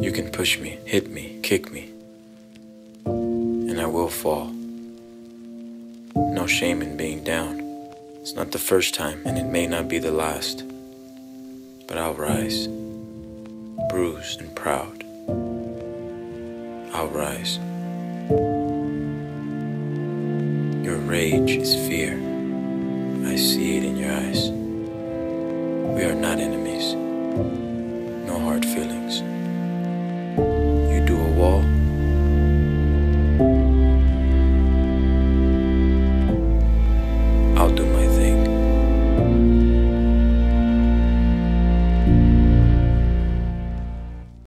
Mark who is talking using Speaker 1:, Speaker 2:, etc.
Speaker 1: You can push me, hit me, kick me, and I will fall. No shame in being down. It's not the first time, and it may not be the last. But I'll rise, bruised and proud. I'll rise. Your rage is fear. I see it in your eyes. We are not enemies.